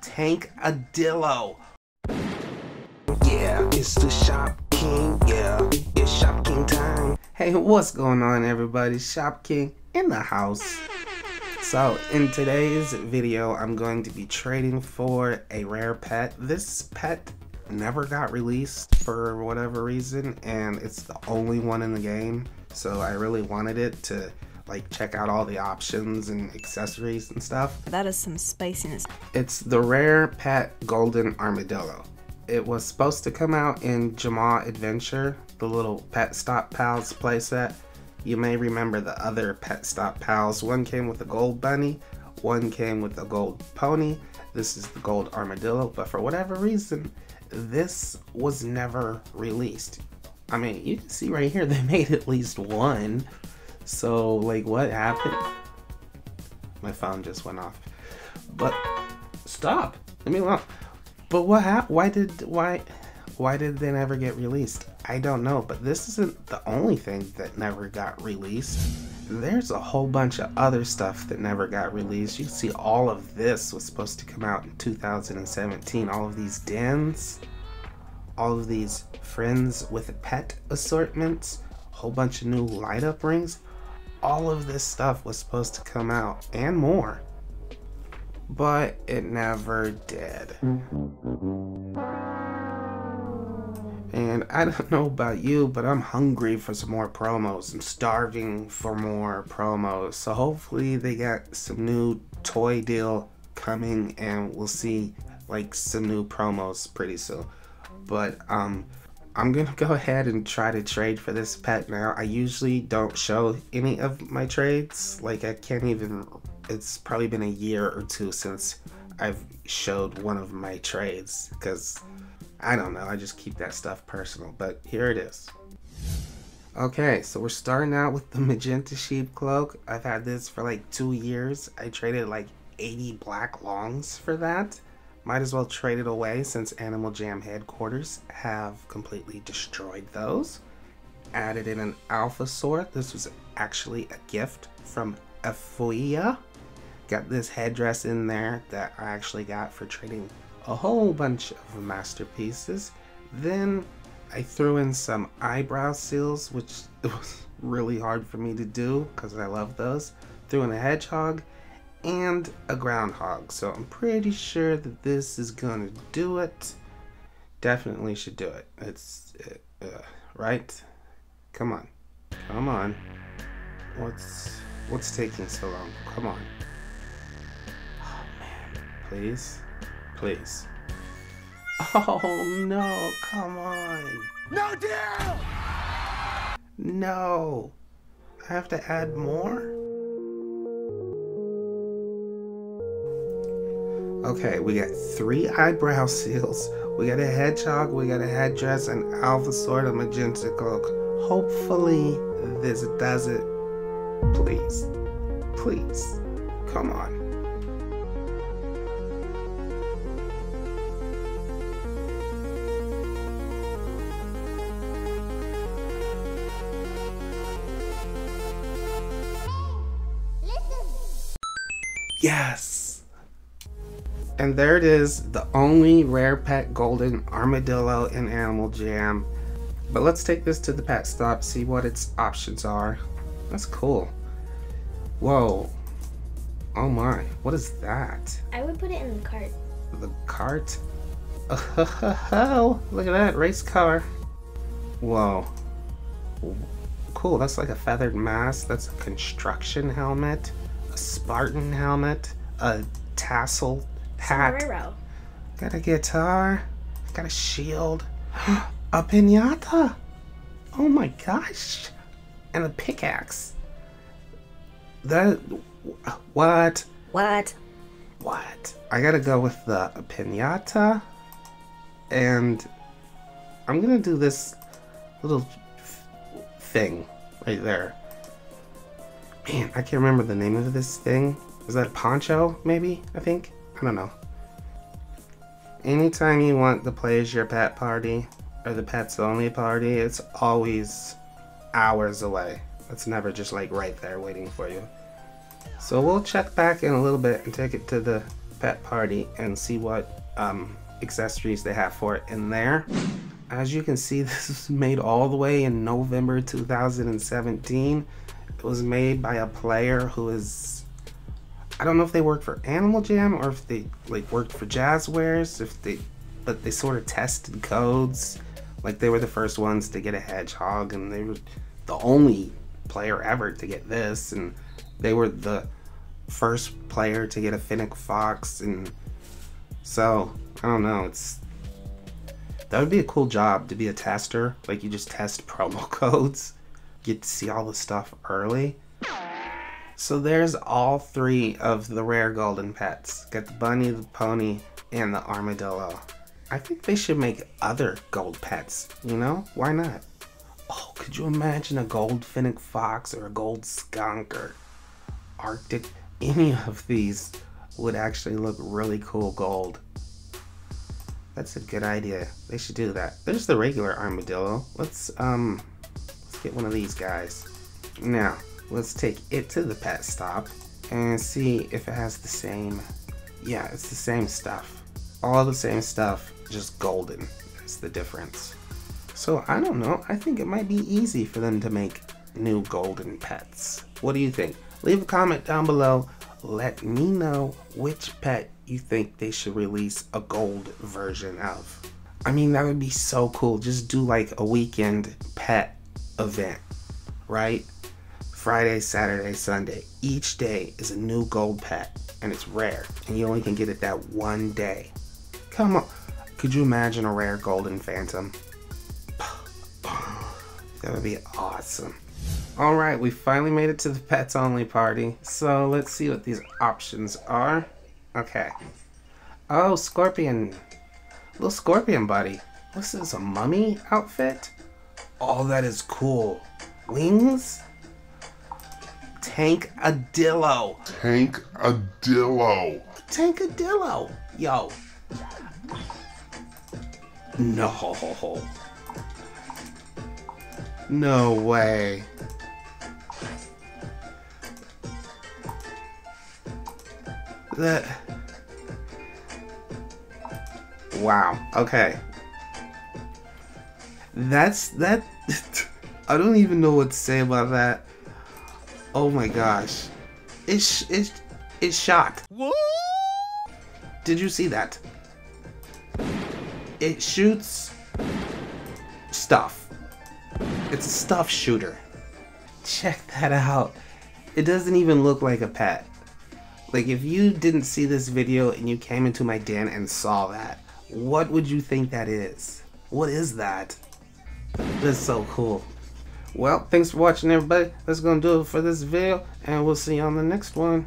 Tankadillo. Yeah, it's the Shop King. Yeah, it's Shopking time. Hey, what's going on, everybody? Shopking in the house. So, in today's video, I'm going to be trading for a rare pet. This pet never got released for whatever reason, and it's the only one in the game. So, I really wanted it to like check out all the options and accessories and stuff. That is some spiciness. It's the rare pet golden armadillo. It was supposed to come out in Jamaa Adventure, the little Pet Stop Pals playset. You may remember the other Pet Stop Pals. One came with a gold bunny, one came with a gold pony. This is the gold armadillo, but for whatever reason, this was never released. I mean, you can see right here, they made at least one. So, like, what happened? My phone just went off. But, stop. I mean, well, but what happened? Why did, why, why did they never get released? I don't know, but this isn't the only thing that never got released. There's a whole bunch of other stuff that never got released. You see all of this was supposed to come out in 2017. All of these dens, all of these friends with pet assortments, a whole bunch of new light up rings. All of this stuff was supposed to come out and more. But it never did. And I don't know about you, but I'm hungry for some more promos. I'm starving for more promos. So hopefully they got some new toy deal coming and we'll see like some new promos pretty soon. But um I'm gonna go ahead and try to trade for this pet now. I usually don't show any of my trades. Like I can't even it's probably been a year or two since I've showed one of my trades because I don't know. I just keep that stuff personal, but here it is. Okay, so we're starting out with the magenta sheep cloak. I've had this for like two years. I traded like 80 black longs for that. Might as well trade it away since Animal Jam headquarters have completely destroyed those. Added in an alpha sword. This was actually a gift from Afuia. Got this headdress in there that I actually got for trading a whole bunch of masterpieces. Then I threw in some eyebrow seals, which was really hard for me to do because I love those. Threw in a hedgehog and a groundhog. So I'm pretty sure that this is gonna do it. Definitely should do it. It's uh, right. Come on, come on. What's what's taking so long? Come on. Oh man, please. Please. Oh no, come on. No deal! No. I have to add more? Okay, we got three eyebrow seals. We got a hedgehog, we got a headdress, an alpha sword, a magenta cloak. Hopefully this does it. Please. Please. Come on. Yes! And there it is, the only rare pet golden armadillo in Animal Jam. But let's take this to the pet stop, see what its options are. That's cool. Whoa. Oh my, what is that? I would put it in the cart. The cart? Oh, look at that, race car. Whoa. Cool, that's like a feathered mask. That's a construction helmet, a Spartan helmet, a tassel hat. Sombrero. Got a guitar, got a shield, a pinata. Oh my gosh. And a pickaxe. That, what? What? What? I gotta go with the pinata, and I'm gonna do this little thing right there. Man, I can't remember the name of this thing. Is that a poncho, maybe? I think? I don't know. Anytime you want the play as your pet party, or the pets only party, it's always hours away. It's never just like right there waiting for you. So we'll check back in a little bit and take it to the pet party and see what um, accessories they have for it in there. As you can see, this was made all the way in November 2017. It was made by a player who is I don't know if they work for Animal Jam or if they like worked for Jazzwares, if they but they sort of tested codes. Like they were the first ones to get a hedgehog and they were the only player ever to get this and they were the first player to get a Fennec Fox and so I don't know, it's that would be a cool job to be a tester. Like you just test promo codes. Get to see all the stuff early. So there's all three of the rare golden pets. Got the bunny, the pony, and the armadillo. I think they should make other gold pets, you know? Why not? Oh, could you imagine a gold Fennec Fox or a gold skunk or Arctic? Any of these would actually look really cool gold. That's a good idea. They should do that. There's the regular armadillo. Let's um let's get one of these guys. Now, let's take it to the pet stop and see if it has the same yeah, it's the same stuff. All the same stuff, just golden. That's the difference. So I don't know. I think it might be easy for them to make new golden pets. What do you think? Leave a comment down below. Let me know which pet you think they should release a gold version of. I mean, that would be so cool. Just do like a weekend pet event, right? Friday, Saturday, Sunday. Each day is a new gold pet and it's rare and you only can get it that one day. Come on. Could you imagine a rare golden phantom? That would be awesome. Alright, we finally made it to the pets only party. So let's see what these options are. Okay. Oh, scorpion. Little scorpion buddy. This is a mummy outfit? Oh, that is cool. Wings? Tankadillo. Tankadillo. Tankadillo. Yo. No. No way. That. Wow. Okay. That's that. I don't even know what to say about that. Oh my gosh. It's it's it's shot. What? Did you see that? It shoots stuff. It's a stuff shooter. Check that out. It doesn't even look like a pet. Like if you didn't see this video and you came into my den and saw that, what would you think that is? What is that? That's so cool. Well, thanks for watching everybody. That's gonna do it for this video and we'll see you on the next one.